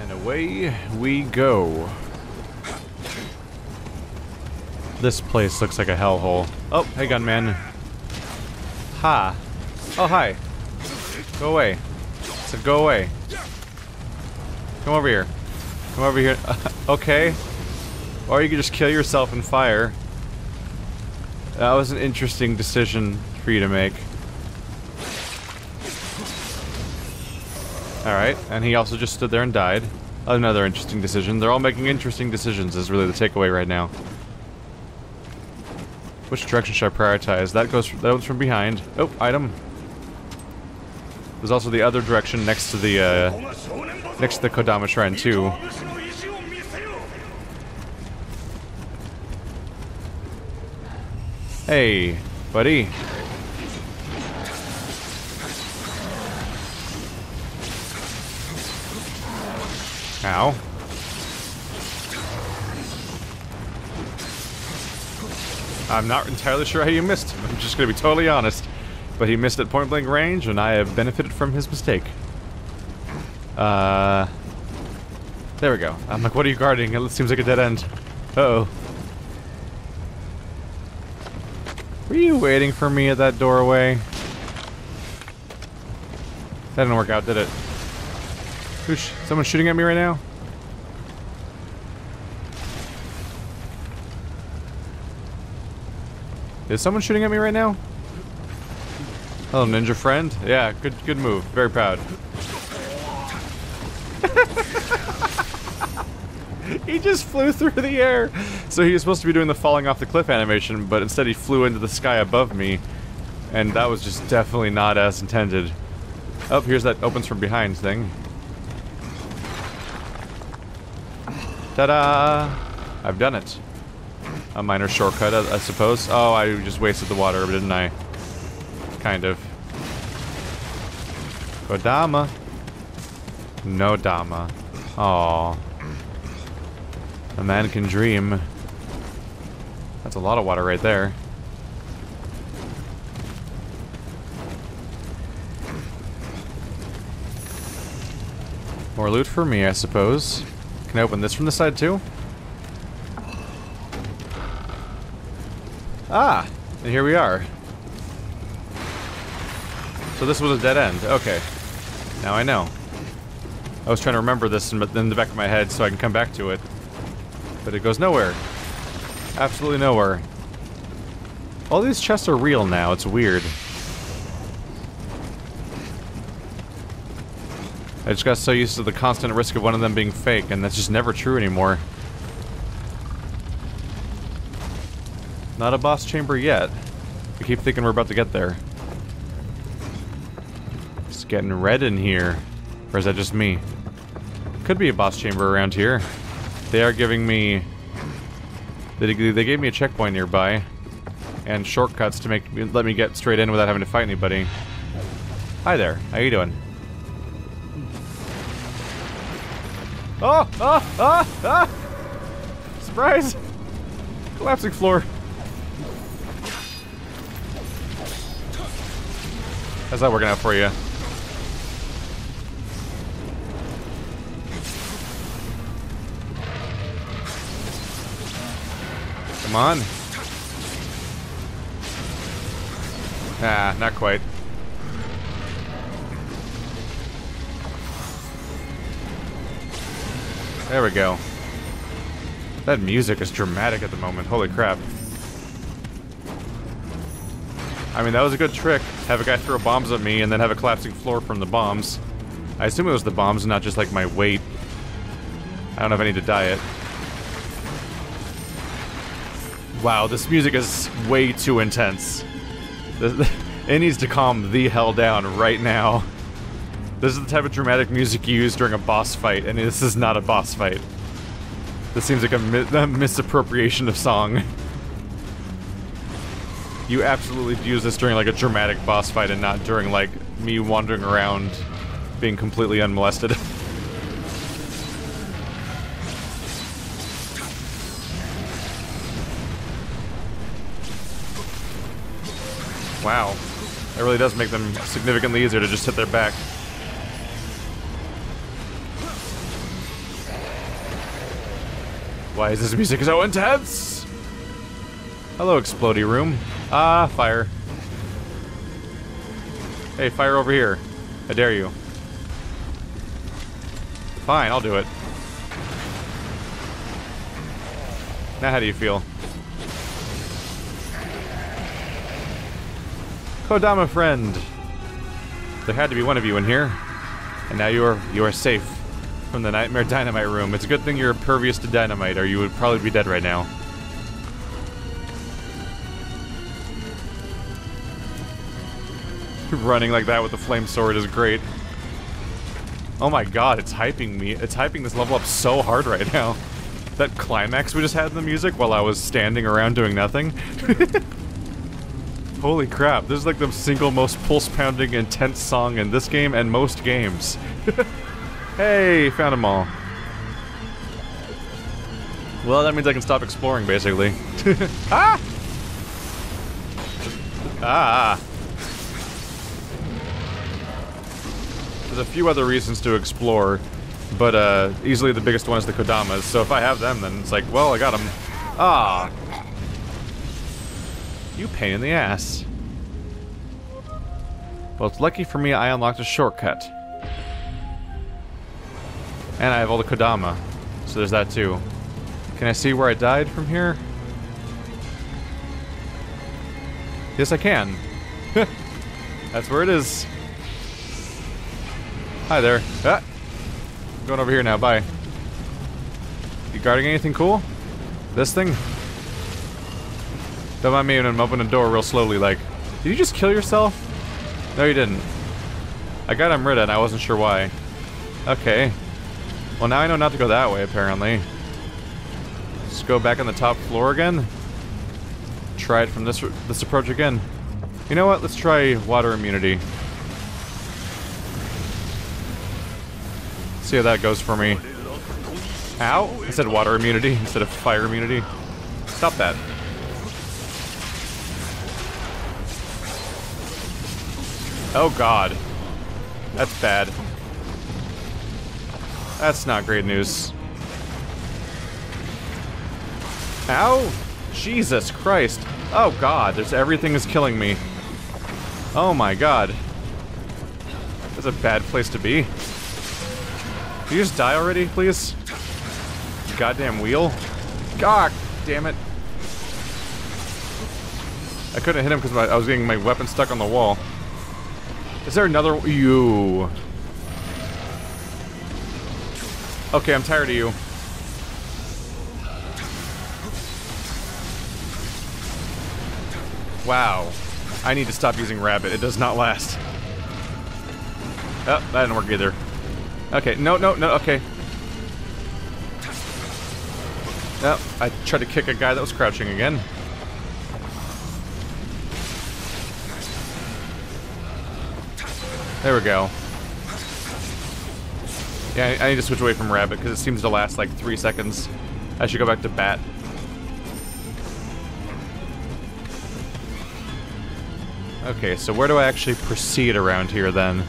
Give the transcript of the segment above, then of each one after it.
And away we go. This place looks like a hellhole. Oh, hey gunman. Ha. Oh, hi. Go away. Said go away. Come over here. Come over here. okay. Or you could just kill yourself in fire. That was an interesting decision for you to make. Alright, and he also just stood there and died. Another interesting decision. They're all making interesting decisions is really the takeaway right now. Which direction should I prioritize? That goes that one's from behind. Oh, item. There's also the other direction next to the uh, next to the Kodama Shrine too. Hey, buddy. Ow. I'm not entirely sure how you missed. I'm just gonna be totally honest. But he missed at point blank range, and I have benefited from his mistake. Uh. There we go. I'm like, what are you guarding? It seems like a dead end. Uh oh. Were you waiting for me at that doorway? That didn't work out, did it? Who's someone shooting at me right now? Is someone shooting at me right now? Hello, ninja friend. Yeah, good good move. Very proud. he just flew through the air. So he was supposed to be doing the falling off the cliff animation, but instead he flew into the sky above me. And that was just definitely not as intended. Oh, here's that opens from behind thing. Ta-da! I've done it. A minor shortcut, I, I, suppose. Oh, I just wasted the water, didn't I? Kind of. Kodama. No Dama. Aww. A man can dream. That's a lot of water right there. More loot for me, I suppose. Can I open this from the side too? Ah! And here we are. So this was a dead end. Okay. Now I know. I was trying to remember this in, in the back of my head so I can come back to it. But it goes nowhere. Absolutely nowhere. All these chests are real now. It's weird. I just got so used to the constant risk of one of them being fake, and that's just never true anymore. Not a boss chamber yet. I keep thinking we're about to get there. It's getting red in here. Or is that just me? Could be a boss chamber around here. They are giving me... They, they gave me a checkpoint nearby. And shortcuts to make let me get straight in without having to fight anybody. Hi there. How you doing? Oh! Ah! Ah! Ah! Surprise! Collapsing floor. How's that working out for you? Come on. Ah, not quite. There we go. That music is dramatic at the moment. Holy crap. I mean, that was a good trick. Have a guy throw bombs at me and then have a collapsing floor from the bombs. I assume it was the bombs, and not just like my weight. I don't know if I need to die it. Wow, this music is way too intense. It needs to calm the hell down right now. This is the type of dramatic music you use during a boss fight, and this is not a boss fight. This seems like a, mi a misappropriation of song. You absolutely use this during like a dramatic boss fight and not during like me wandering around being completely unmolested. wow. That really does make them significantly easier to just hit their back. Why is this music so intense? Hello, explody room. Ah, fire. Hey, fire over here. I dare you. Fine, I'll do it. Now how do you feel? Kodama friend! There had to be one of you in here. And now you are you are safe from the Nightmare Dynamite room. It's a good thing you're impervious to dynamite, or you would probably be dead right now. Running like that with the flame sword is great. Oh my god, it's hyping me. It's hyping this level up so hard right now. That climax we just had in the music while I was standing around doing nothing. Holy crap, this is like the single most pulse-pounding, intense song in this game and most games. Hey, found them all. Well, that means I can stop exploring, basically. ah! Ah! There's a few other reasons to explore, but uh, easily the biggest one is the Kodamas, so if I have them, then it's like, well, I got them. Ah! You pain in the ass. Well, it's lucky for me I unlocked a shortcut. And I have all the Kodama, so there's that too. Can I see where I died from here? Yes, I can. That's where it is. Hi there. Ah! I'm going over here now, bye. You guarding anything cool? This thing? Don't mind me when I'm opening the door real slowly, like... Did you just kill yourself? No, you didn't. I got Amrita and I wasn't sure why. Okay. Well, now I know not to go that way, apparently. Just go back on the top floor again. Try it from this this approach again. You know what? Let's try water immunity. See how that goes for me. Ow! I said water immunity instead of fire immunity. Stop that. Oh god. That's bad. That's not great news. Ow! Jesus Christ. Oh god, there's everything is killing me. Oh my god. That's a bad place to be. Can you just die already, please? Goddamn wheel. God damn it. I couldn't hit him because I was getting my weapon stuck on the wall. Is there another you? Okay, I'm tired of you. Wow. I need to stop using rabbit. It does not last. Oh, that didn't work either. Okay, no, no, no, okay. No, I tried to kick a guy that was crouching again. There we go. Yeah, I need to switch away from Rabbit, because it seems to last like three seconds. I should go back to Bat. Okay, so where do I actually proceed around here, then?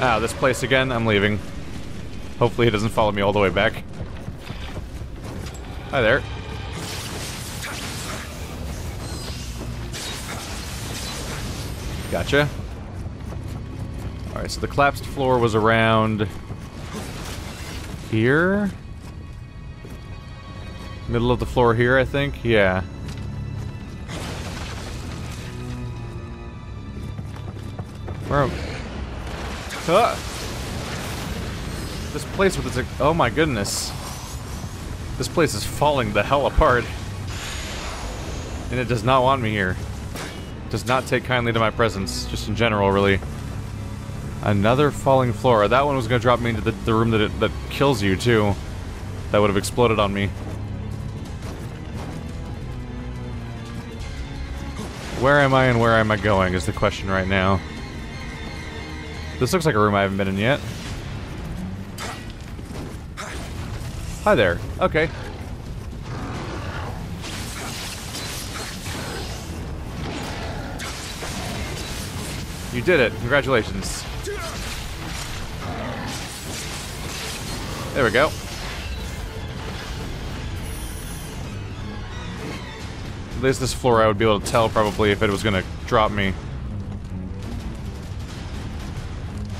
Ah, this place again? I'm leaving. Hopefully he doesn't follow me all the way back. Hi there. Gotcha. Alright, so the collapsed floor was around... Here? Middle of the floor here, I think? Yeah. Where Ah! This place with its... Oh my goodness. This place is falling the hell apart. And it does not want me here does not take kindly to my presence, just in general, really. Another falling floor. That one was going to drop me into the, the room that, it, that kills you, too. That would have exploded on me. Where am I and where am I going is the question right now. This looks like a room I haven't been in yet. Hi there. Okay. You did it. Congratulations. There we go. At least this floor I would be able to tell probably if it was gonna drop me.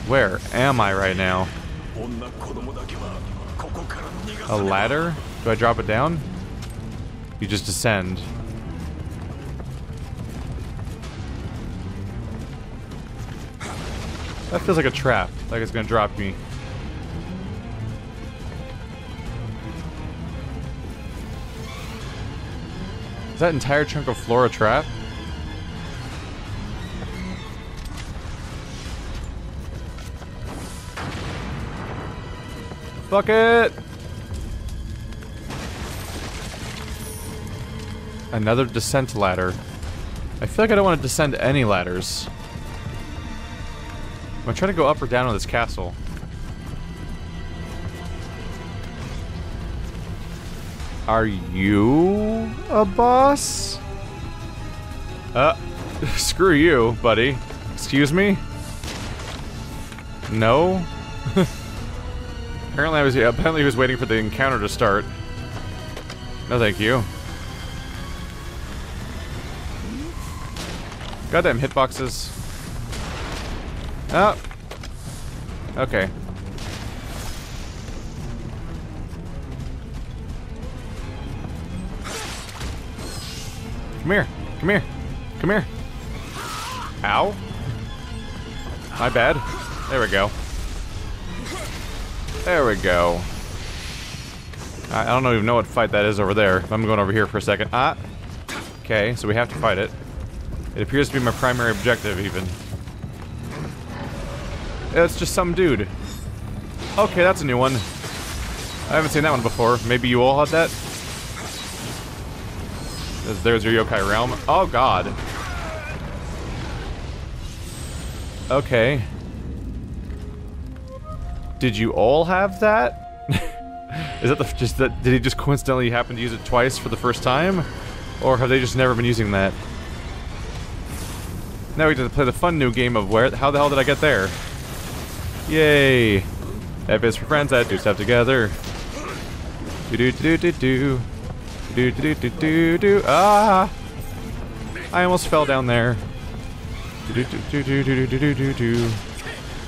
Where am I right now? A ladder? Do I drop it down? You just descend. That feels like a trap, like it's gonna drop me. Is that entire chunk of floor a trap? Fuck it! Another descent ladder. I feel like I don't want to descend any ladders. I'm gonna try to go up or down on this castle. Are you a boss? Uh, screw you, buddy. Excuse me? No? apparently I was apparently he was waiting for the encounter to start. No thank you. Goddamn hitboxes. Oh. Okay. Come here. Come here. Come here. Ow. My bad. There we go. There we go. I, don't even know what fight that is over there. I'm going over here for a second. Ah. Okay, so we have to fight it. It appears to be my primary objective, even. It's just some dude. Okay, that's a new one. I haven't seen that one before. Maybe you all had that? There's your yokai realm. Oh god. Okay. Did you all have that? Is that the just that did he just coincidentally happen to use it twice for the first time? Or have they just never been using that? Now we get to play the fun new game of where how the hell did I get there? Yay! F is for friends that do stuff together. Do do do do do. Do do do do do Ah! I almost fell down there. Do do do do do do do do do.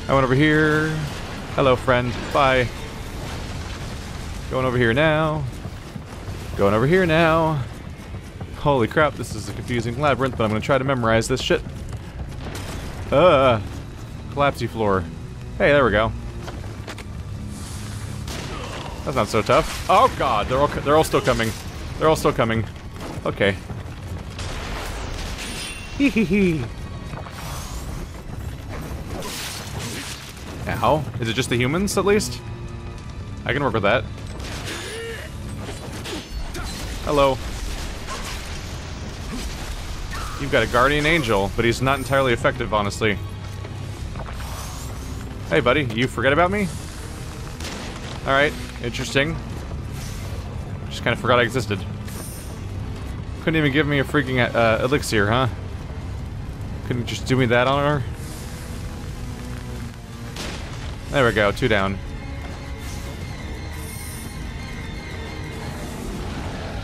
I went over here. Hello, friend. Bye. Going over here now. Going over here now. Holy crap, this is a confusing labyrinth, but I'm gonna try to memorize this shit. Uh, collapsy floor. Hey, there we go. That's not so tough. Oh god, they're all they're all still coming. They're all still coming. Okay. Hee hee hee. Ow. Is it just the humans, at least? I can work with that. Hello. You've got a guardian angel, but he's not entirely effective, honestly. Hey, buddy, you forget about me? Alright, interesting. Just kind of forgot I existed. Couldn't even give me a freaking uh, elixir, huh? Couldn't just do me that honor? There we go, two down.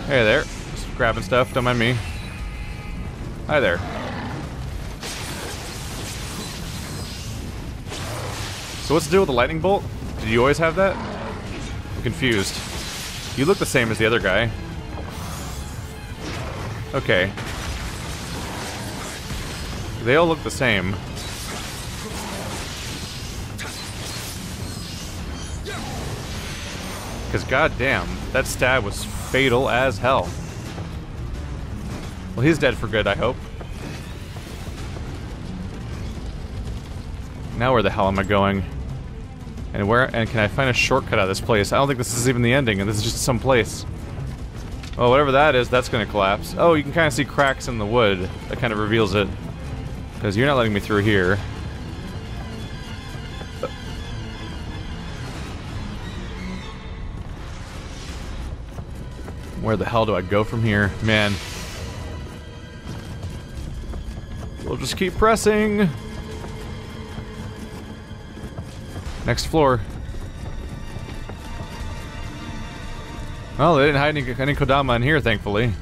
Hey there. Just grabbing stuff, don't mind me. Hi there. So what's the deal with the lightning bolt? Did you always have that? I'm confused. You look the same as the other guy. Okay. They all look the same. Because goddamn, that stab was fatal as hell. Well, he's dead for good, I hope. Now where the hell am I going? And where and can I find a shortcut out of this place? I don't think this is even the ending, and this is just some place. Well, whatever that is, that's gonna collapse. Oh, you can kind of see cracks in the wood. That kind of reveals it. Because you're not letting me through here. Where the hell do I go from here? Man. We'll just keep pressing. Next floor. Well, they didn't hide any, any Kodama in here, thankfully.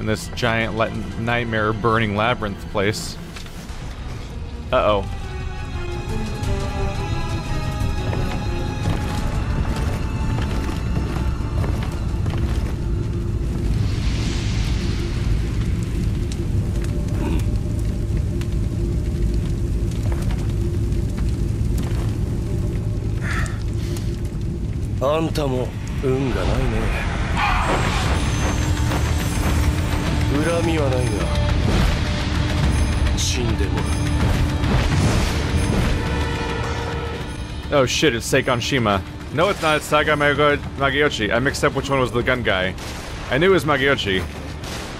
In this giant nightmare burning labyrinth place. Uh-oh. あんたも運がないね恨みはないが死んでもらう Oh shit, it's Sakon Shima. No, it's not, it's Saika Magoichi. I mixed up which one was the gun guy. I knew it was Magoichi.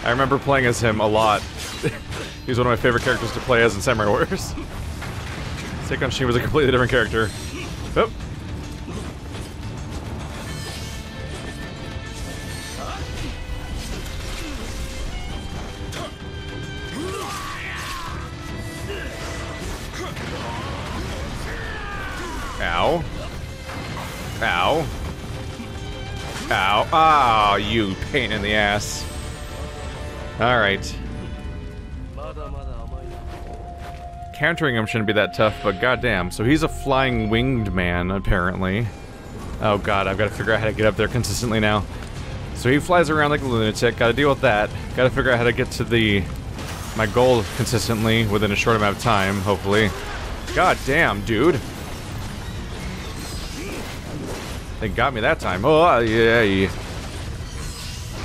I remember playing as him a lot. He's one of my favorite characters to play as in Samurai Warriors. Sakon Shima was a completely different character. Oh. You pain in the ass. Alright. Countering him shouldn't be that tough, but goddamn. So he's a flying winged man, apparently. Oh god, I've got to figure out how to get up there consistently now. So he flies around like a lunatic, gotta deal with that. Gotta figure out how to get to the... my goal consistently within a short amount of time, hopefully. God damn, dude. They got me that time. Oh, yeah.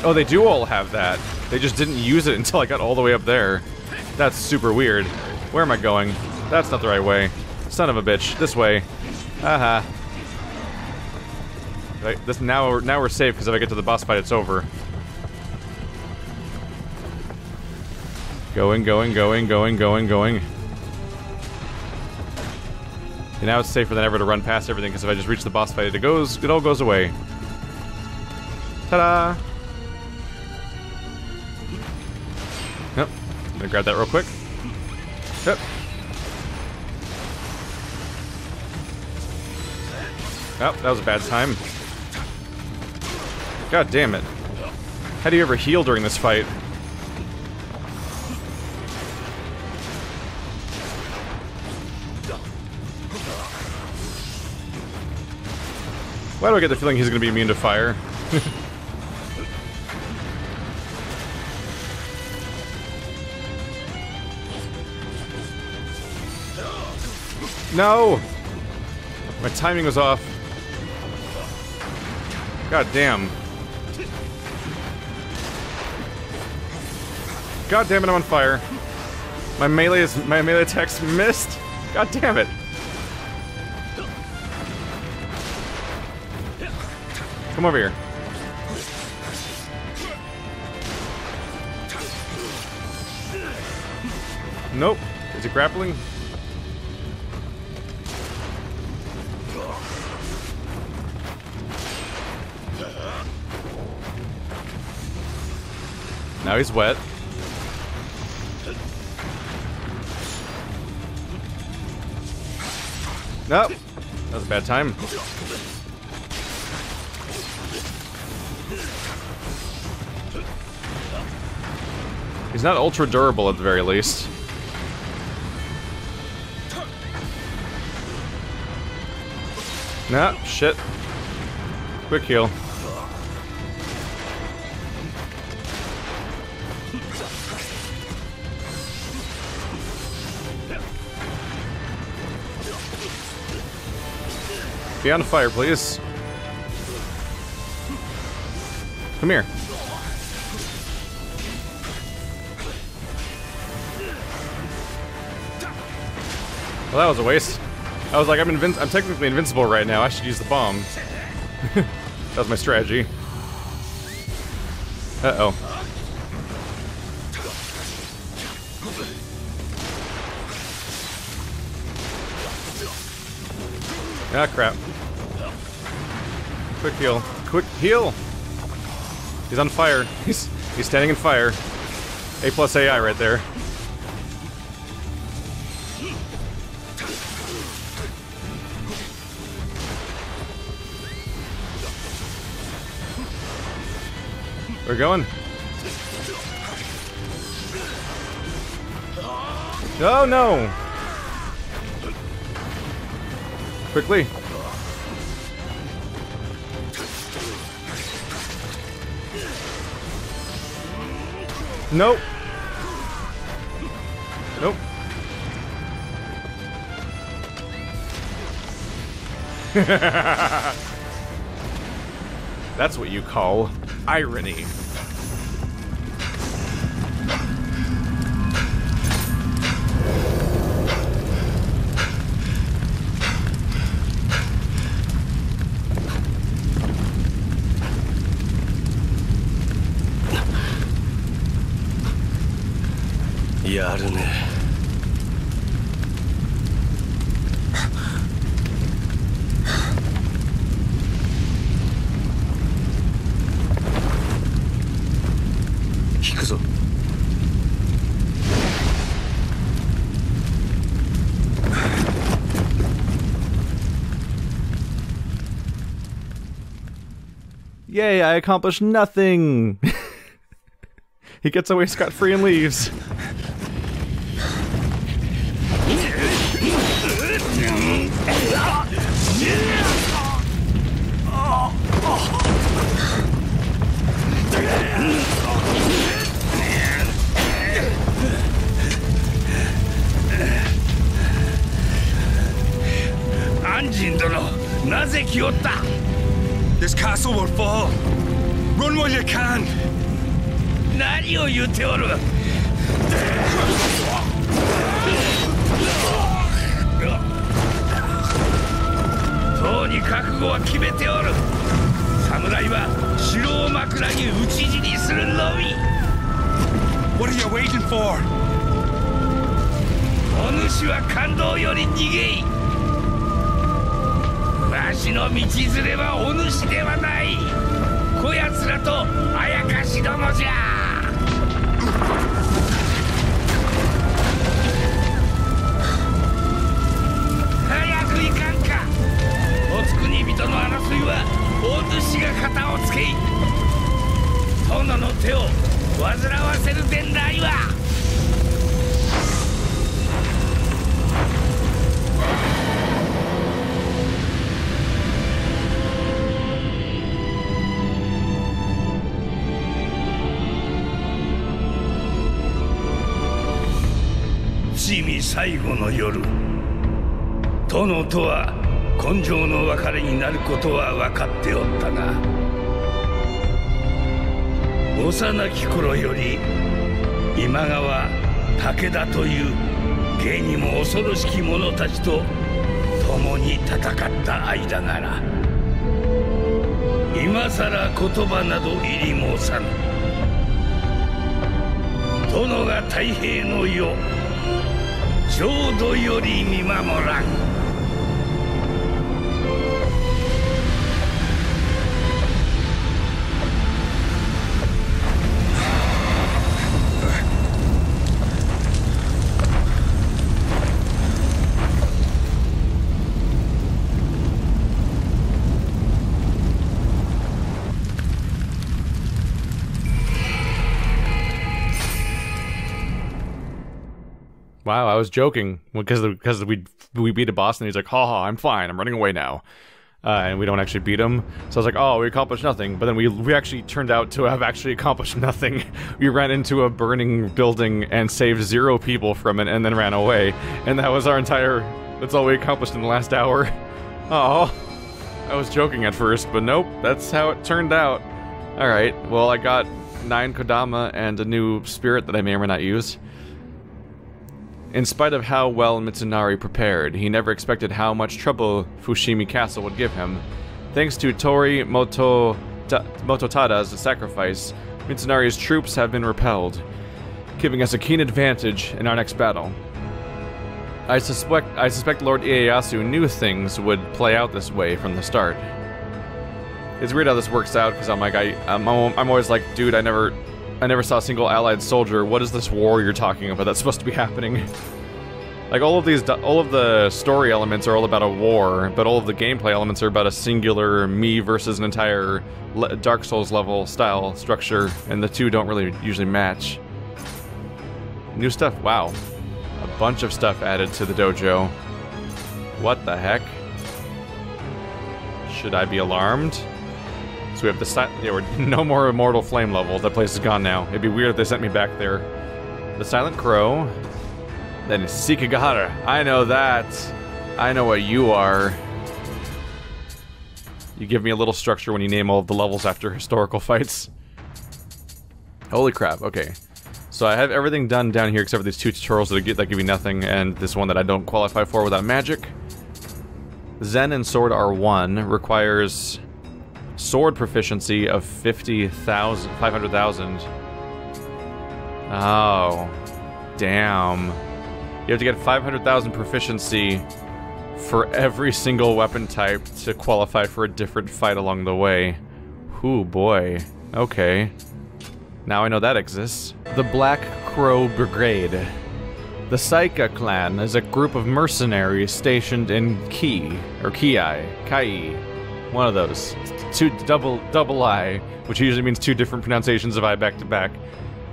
Oh, they do all have that. They just didn't use it until I got all the way up there. That's super weird. Where am I going? That's not the right way. Son of a bitch. This way. Haha. Right, this now we're now we're safe because if I get to the boss fight, it's over. Going, going, going, going, going, going. And now it's safer than ever to run past everything, because if I just reach the boss fight, it goes, it all goes away. Ta-da! Grab that real quick. Yep. Oh, that was a bad time. God damn it. How do you ever heal during this fight? Why do I get the feeling he's gonna be immune to fire? no! My timing was off. God damn. God damn it, I'm on fire. My melee is my melee attacks missed. God damn it. Come over here. Nope. Is it grappling? Now he's wet. Nope. That was a bad time. He's not ultra durable at the very least. Nah, shit. Quick heal. Be on fire, please. Come here. Well, that was a waste. I was like, I'm invinci I'm technically invincible right now. I should use the bomb. that was my strategy. Uh-oh. Ah, crap. Quick heal. Quick heal! He's on fire. He's he's standing in fire. A plus AI right there. We're going. Oh no! Quickly. Nope. Nope. That's what you call irony. Yay, I accomplished nothing! he gets away scot free and leaves. Anjin 殿なぜ来おった This castle will fall. Run while you can. 何を言っておるとうに覚悟は決めておる侍は城を枕に討ち死にするのみ What are you waiting for? お主は感動より逃げいわしの道連れはお主ではない。こやつらとあやかしどもじゃ。早く行かんか。おつくに人の争いはお主が肩をつけい。殿の手を煩わせる伝来は。伏見最後の夜。殿とは根性の別れになることは分かっておったが幼き頃より今川武田という芸にも恐ろしき者たちと共に戦った間なら今さら言葉など入り申さぬ。殿が太平の世浄土より見守らん「Wow, I was joking because because we we beat a boss and he's like, "Ha ha, I'm fine. I'm running away now." Uh, and we don't actually beat him. So I was like, "Oh, we accomplished nothing." But then we we actually turned out to have actually accomplished nothing. we ran into a burning building and saved zero people from it, and then ran away. And that was our entire. That's all we accomplished in the last hour. Oh, I was joking at first, but nope, that's how it turned out. All right. Well, I got nine Kodama and a new spirit that I may or may not use. In spite of how well Mitsunari prepared, he never expected how much trouble Fushimi Castle would give him. Thanks to Torii Moto Ta- Mototada's sacrifice, Mitsunari's troops have been repelled, giving us a keen advantage in our next battle. I suspect I suspect Lord Ieyasu knew things would play out this way from the start. It's weird how this works out because I'm like I I'm, I'm always like, dude, I never I never saw a single allied soldier. What is this war you're talking about that's supposed to be happening? Like all of these, all of the story elements are all about a war, but all of the gameplay elements are about a singular me versus an entire Dark Souls level style structure, and the two don't really usually match. New stuff, wow. A bunch of stuff added to the dojo. What the heck? Should I be alarmed? We have the yeah, we're no more Immortal Flame level. That place is gone now. It'd be weird if they sent me back there. The Silent Crow. Then Sekigahara. I know that. I know what you are. You give me a little structure when you name all of the levels after historical fights. Holy crap, okay. So I have everything done down here except for these two tutorials that give, that give me nothing, and this one that I don't qualify for without magic. Zen and Sword R1 requires sword proficiency of 50,000, 500,000. Oh, damn. You have to get 500,000 proficiency for every single weapon type to qualify for a different fight along the way. Ooh, boy. Okay. Now I know that exists. The Black Crow Brigade. The Saika clan is a group of mercenaries stationed in Ki, or Kiai, Kai, one of those. Two double double I, which usually means two different pronunciations of I back to back.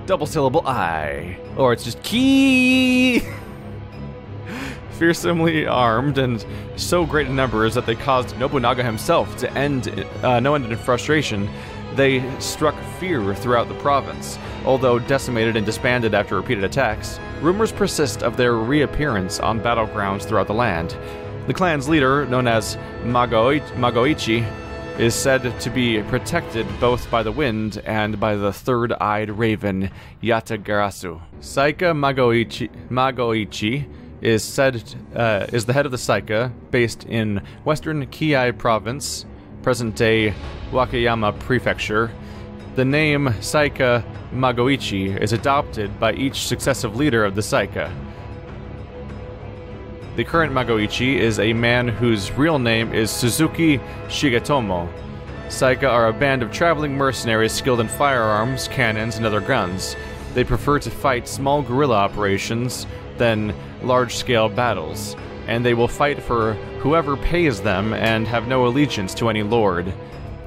Double syllable I, or it's just key. Fearsomely armed and so great in numbers that they caused Nobunaga himself to end, uh, no end in frustration. They struck fear throughout the province. Although decimated and disbanded after repeated attacks, rumors persist of their reappearance on battlegrounds throughout the land. The clan's leader, known as Magoichi, is said to be protected both by the wind and by the third-eyed raven Yatagarasu. Saika Magoichi, Magoichi is said uh, is the head of the Saika, based in western Kiai province, present-day Wakayama prefecture. The name Saika Magoichi is adopted by each successive leader of the Saika. The current Magoichi is a man whose real name is Suzuki Shigetomo. Saika are a band of traveling mercenaries skilled in firearms, cannons, and other guns. They prefer to fight small guerrilla operations than large scale battles, and they will fight for whoever pays them and have no allegiance to any lord.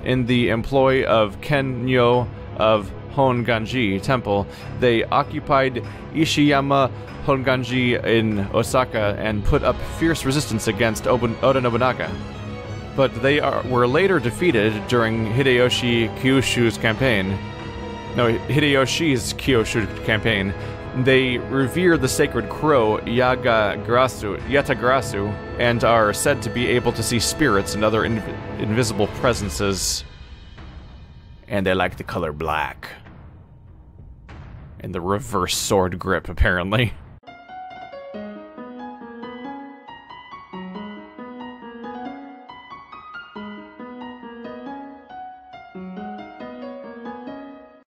In the employ of Kennyo of Honganji Temple, they occupied Ishiyama Honganji in Osaka and put up fierce resistance against Oda Nobunaga. But they are, were later defeated during Hideyoshi Kyushu's campaign. No, Hideyoshi's Kyushu campaign. They revere the sacred crow Yagagarasu, Yatagarasu and are said to be able to see spirits and other inv invisible presences. And they like the color black and the reverse sword grip, apparently.